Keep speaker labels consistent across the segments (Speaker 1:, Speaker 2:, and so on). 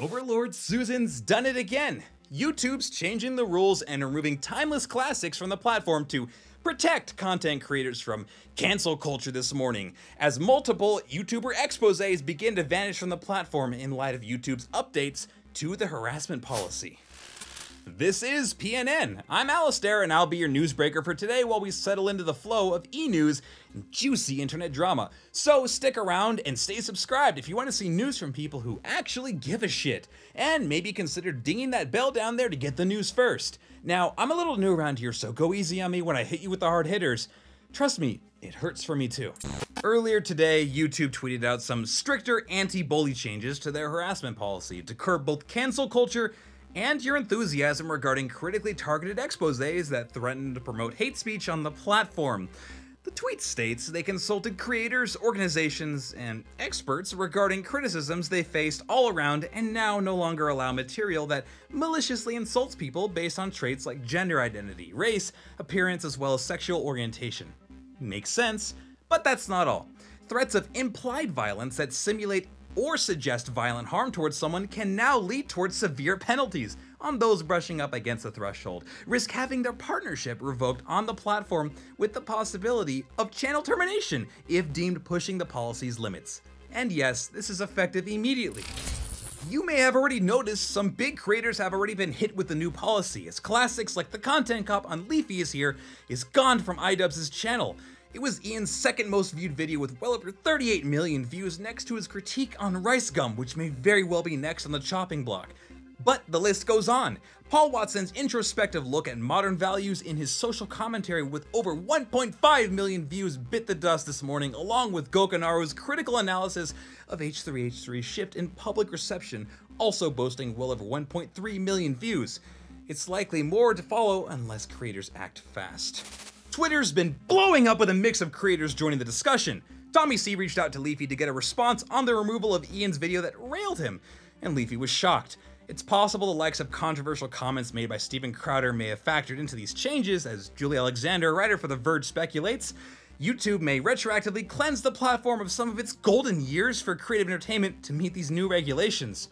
Speaker 1: Overlord Susan's done it again. YouTube's changing the rules and removing timeless classics from the platform to protect content creators from cancel culture this morning, as multiple YouTuber exposes begin to vanish from the platform in light of YouTube's updates to the harassment policy. This is PNN. I'm Alistair, and I'll be your newsbreaker for today while we settle into the flow of e-news and juicy internet drama. So stick around and stay subscribed if you want to see news from people who actually give a shit. And maybe consider dinging that bell down there to get the news first. Now, I'm a little new around here, so go easy on me when I hit you with the hard hitters. Trust me, it hurts for me too. Earlier today, YouTube tweeted out some stricter anti-bully changes to their harassment policy to curb both cancel culture and your enthusiasm regarding critically targeted exposés that threaten to promote hate speech on the platform. The tweet states they consulted creators, organizations, and experts regarding criticisms they faced all around and now no longer allow material that maliciously insults people based on traits like gender identity, race, appearance, as well as sexual orientation. Makes sense, but that's not all. Threats of implied violence that simulate or suggest violent harm towards someone can now lead towards severe penalties on those brushing up against the threshold, risk having their partnership revoked on the platform with the possibility of channel termination if deemed pushing the policy's limits. And yes, this is effective immediately. You may have already noticed some big creators have already been hit with the new policy, as classics like the Content Cop on Leafy is here is gone from iDubbbz' channel, it was Ian's second most viewed video with well over 38 million views next to his critique on Rice Gum, which may very well be next on the chopping block. But the list goes on. Paul Watson's introspective look at modern values in his social commentary with over 1.5 million views bit the dust this morning, along with Gokanaru's critical analysis of H3H3 shift in public reception, also boasting well over 1.3 million views. It's likely more to follow unless creators act fast. Twitter's been blowing up with a mix of creators joining the discussion. Tommy C reached out to Leafy to get a response on the removal of Ian's video that railed him, and Leafy was shocked. It's possible the likes of controversial comments made by Steven Crowder may have factored into these changes, as Julia Alexander, a writer for The Verge, speculates. YouTube may retroactively cleanse the platform of some of its golden years for creative entertainment to meet these new regulations.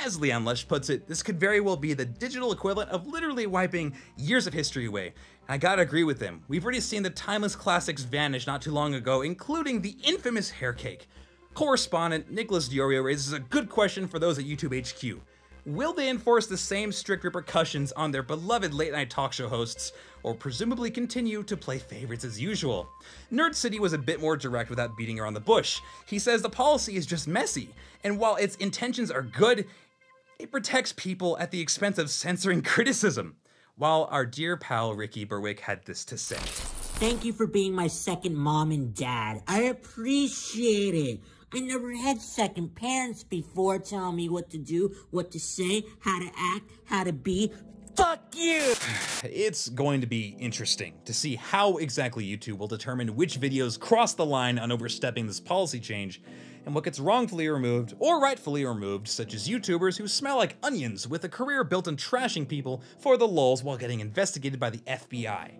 Speaker 1: As Leon Lush puts it, this could very well be the digital equivalent of literally wiping years of history away. And I gotta agree with him. We've already seen the timeless classics vanish not too long ago, including the infamous hair cake. Correspondent Nicholas DeOrio raises a good question for those at YouTube HQ. Will they enforce the same strict repercussions on their beloved late night talk show hosts, or presumably continue to play favorites as usual? Nerd City was a bit more direct without beating around the bush. He says the policy is just messy, and while its intentions are good, it protects people at the expense of censoring criticism. While our dear pal Ricky Berwick had this to say.
Speaker 2: Thank you for being my second mom and dad. I appreciate it. I never had second parents before telling me what to do, what to say, how to act, how to be. Fuck you!
Speaker 1: It's going to be interesting to see how exactly YouTube will determine which videos cross the line on overstepping this policy change and what gets wrongfully removed or rightfully removed, such as YouTubers who smell like onions with a career built on trashing people for the lulz while getting investigated by the FBI.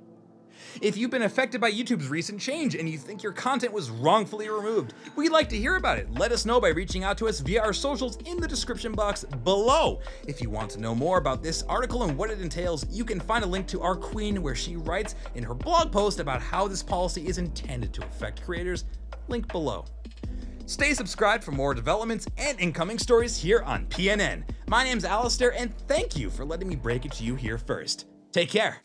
Speaker 1: If you've been affected by YouTube's recent change and you think your content was wrongfully removed, we'd like to hear about it. Let us know by reaching out to us via our socials in the description box below. If you want to know more about this article and what it entails, you can find a link to our queen where she writes in her blog post about how this policy is intended to affect creators, link below. Stay subscribed for more developments and incoming stories here on PNN. My name's Alistair, and thank you for letting me break it to you here first. Take care.